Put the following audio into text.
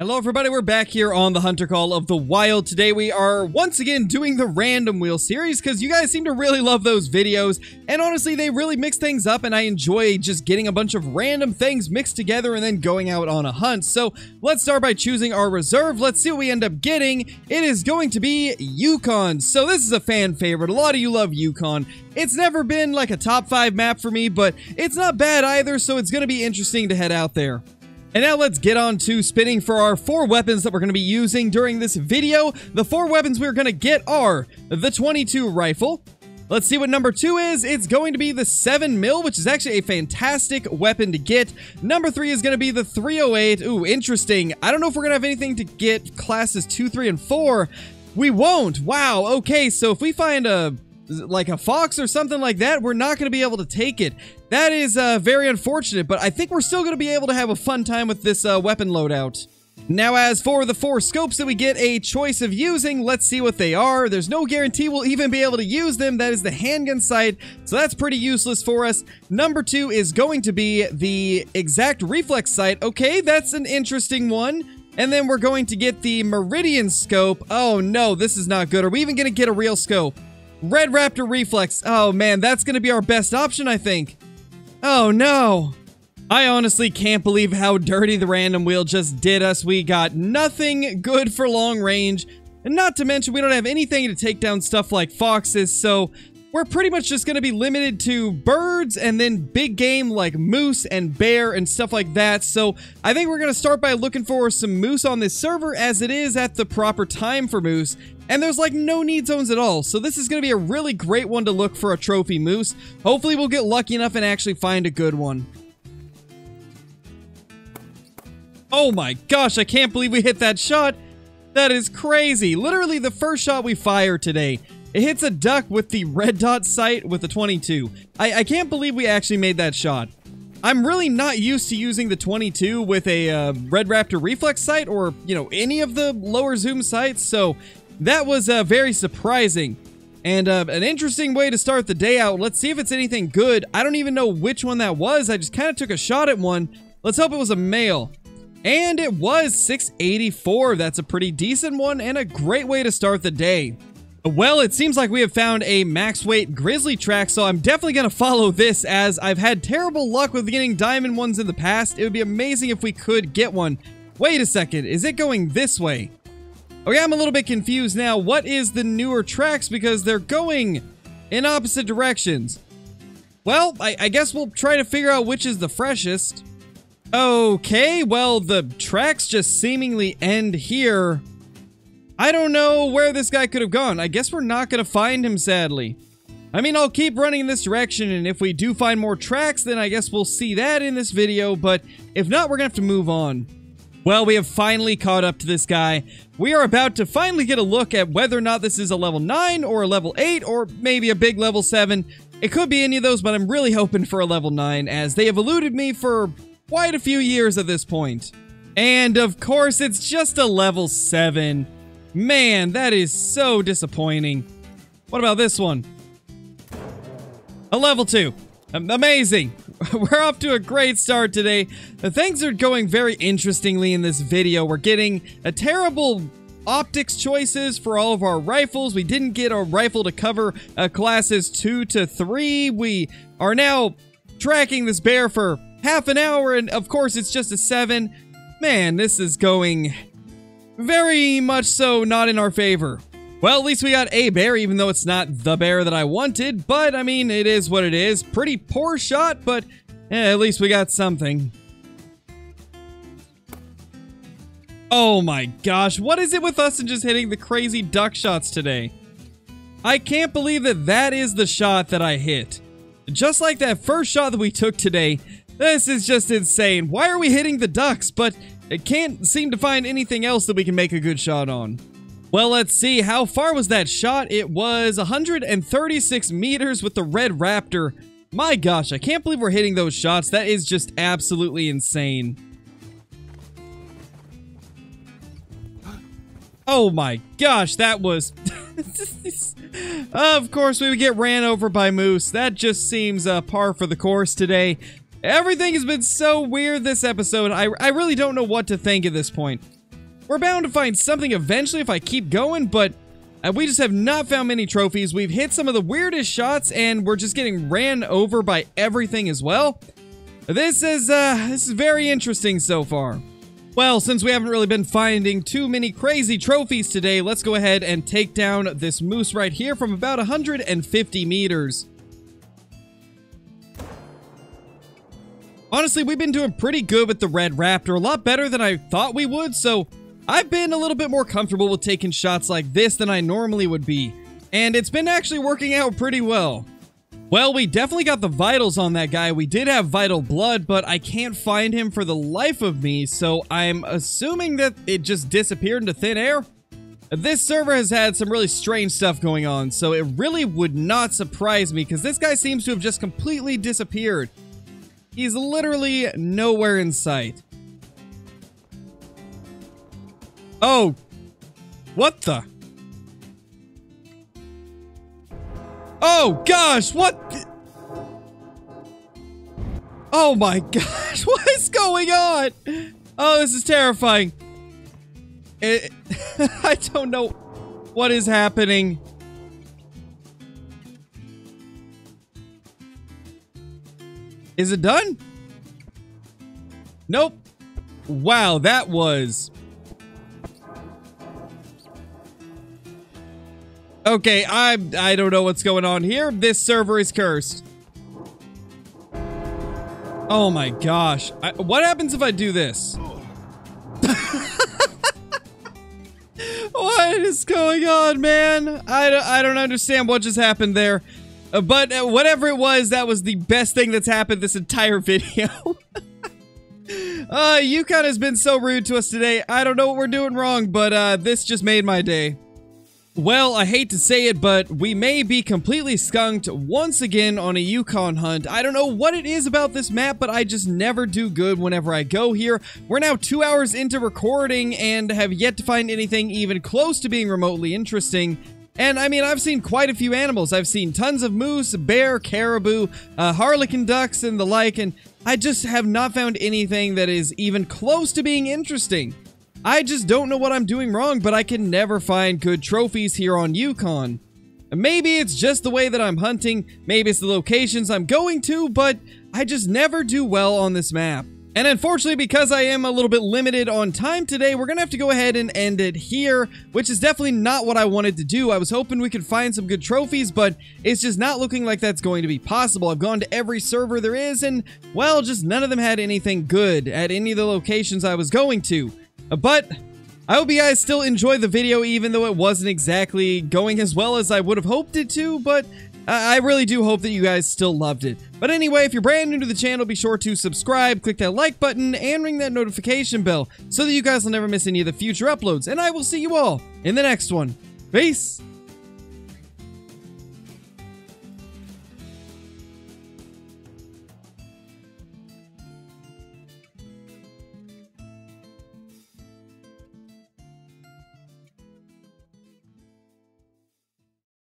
Hello everybody, we're back here on the Hunter Call of the Wild. Today we are once again doing the Random Wheel series because you guys seem to really love those videos and honestly they really mix things up and I enjoy just getting a bunch of random things mixed together and then going out on a hunt. So let's start by choosing our reserve. Let's see what we end up getting. It is going to be Yukon. So this is a fan favorite. A lot of you love Yukon. It's never been like a top 5 map for me, but it's not bad either, so it's going to be interesting to head out there. And now let's get on to spinning for our four weapons that we're going to be using during this video. The four weapons we're going to get are the 22 rifle. Let's see what number two is. It's going to be the 7 mil, which is actually a fantastic weapon to get. Number three is going to be the 308. Ooh, interesting. I don't know if we're going to have anything to get classes 2, 3, and 4. We won't. Wow. Okay, so if we find a like a fox or something like that, we're not going to be able to take it. That is uh, very unfortunate, but I think we're still going to be able to have a fun time with this uh, weapon loadout. Now, as for the four scopes that we get a choice of using, let's see what they are. There's no guarantee we'll even be able to use them. That is the handgun sight, so that's pretty useless for us. Number two is going to be the exact reflex sight. Okay, that's an interesting one. And then we're going to get the Meridian scope. Oh no, this is not good. Are we even going to get a real scope? Red Raptor Reflex. Oh man, that's gonna be our best option, I think. Oh no. I honestly can't believe how dirty the random wheel just did us. We got nothing good for long range. And not to mention, we don't have anything to take down stuff like foxes, so we're pretty much just going to be limited to birds and then big game like moose and bear and stuff like that. So I think we're going to start by looking for some moose on this server as it is at the proper time for moose. And there's like no need zones at all. So this is going to be a really great one to look for a trophy moose. Hopefully we'll get lucky enough and actually find a good one. Oh my gosh, I can't believe we hit that shot. That is crazy. Literally the first shot we fired today. It hits a duck with the red dot sight with the 22. I, I can't believe we actually made that shot. I'm really not used to using the 22 with a uh, Red Raptor reflex sight or, you know, any of the lower zoom sights, so that was uh, very surprising. And uh, an interesting way to start the day out. Let's see if it's anything good. I don't even know which one that was. I just kind of took a shot at one. Let's hope it was a male. And it was 684. That's a pretty decent one and a great way to start the day. Well, it seems like we have found a max weight grizzly track, so I'm definitely going to follow this as I've had terrible luck with getting diamond ones in the past. It would be amazing if we could get one. Wait a second, is it going this way? Okay, I'm a little bit confused now. What is the newer tracks because they're going in opposite directions? Well, I, I guess we'll try to figure out which is the freshest. Okay, well, the tracks just seemingly end here. I don't know where this guy could have gone. I guess we're not going to find him, sadly. I mean, I'll keep running in this direction, and if we do find more tracks, then I guess we'll see that in this video, but if not, we're to have to move on. Well, we have finally caught up to this guy. We are about to finally get a look at whether or not this is a level 9 or a level 8 or maybe a big level 7. It could be any of those, but I'm really hoping for a level 9 as they have eluded me for quite a few years at this point. And of course, it's just a level 7. Man, that is so disappointing. What about this one? A level 2. Amazing. We're off to a great start today. Things are going very interestingly in this video. We're getting a terrible optics choices for all of our rifles. We didn't get a rifle to cover uh, classes 2 to 3. We are now tracking this bear for half an hour, and of course it's just a 7. Man, this is going very much so not in our favor. Well, at least we got a bear, even though it's not the bear that I wanted. But, I mean, it is what it is. Pretty poor shot, but eh, at least we got something. Oh my gosh, what is it with us and just hitting the crazy duck shots today? I can't believe that that is the shot that I hit. Just like that first shot that we took today, this is just insane. Why are we hitting the ducks? But it can't seem to find anything else that we can make a good shot on. Well, let's see. How far was that shot? It was 136 meters with the Red Raptor. My gosh, I can't believe we're hitting those shots. That is just absolutely insane. Oh my gosh, that was... of course, we would get ran over by Moose. That just seems uh, par for the course today. Everything has been so weird this episode. I, I really don't know what to think at this point. We're bound to find something eventually if I keep going, but uh, we just have not found many trophies. We've hit some of the weirdest shots, and we're just getting ran over by everything as well. This is, uh, this is very interesting so far. Well, since we haven't really been finding too many crazy trophies today, let's go ahead and take down this moose right here from about 150 meters. Honestly, we've been doing pretty good with the Red Raptor, a lot better than I thought we would, so I've been a little bit more comfortable with taking shots like this than I normally would be, and it's been actually working out pretty well. Well, we definitely got the vitals on that guy. We did have vital blood, but I can't find him for the life of me, so I'm assuming that it just disappeared into thin air. This server has had some really strange stuff going on, so it really would not surprise me because this guy seems to have just completely disappeared. He's literally nowhere in sight. Oh. What the? Oh, gosh, what? Oh my gosh, what is going on? Oh, this is terrifying. It, I don't know what is happening. Is it done? Nope. Wow, that was... Okay, I I don't know what's going on here. This server is cursed. Oh my gosh. I, what happens if I do this? what is going on, man? I, I don't understand what just happened there. Uh, but uh, whatever it was, that was the best thing that's happened this entire video. uh, Yukon has been so rude to us today. I don't know what we're doing wrong, but uh, this just made my day. Well, I hate to say it, but we may be completely skunked once again on a Yukon hunt. I don't know what it is about this map, but I just never do good whenever I go here. We're now two hours into recording and have yet to find anything even close to being remotely interesting. And I mean, I've seen quite a few animals. I've seen tons of moose, bear, caribou, uh, harlequin ducks, and the like, and I just have not found anything that is even close to being interesting. I just don't know what I'm doing wrong, but I can never find good trophies here on Yukon. Maybe it's just the way that I'm hunting, maybe it's the locations I'm going to, but I just never do well on this map. And unfortunately, because I am a little bit limited on time today, we're going to have to go ahead and end it here, which is definitely not what I wanted to do. I was hoping we could find some good trophies, but it's just not looking like that's going to be possible. I've gone to every server there is, and, well, just none of them had anything good at any of the locations I was going to. But I hope you guys still enjoy the video, even though it wasn't exactly going as well as I would have hoped it to, but I really do hope that you guys still loved it. But anyway, if you're brand new to the channel, be sure to subscribe, click that like button, and ring that notification bell so that you guys will never miss any of the future uploads. And I will see you all in the next one. Peace!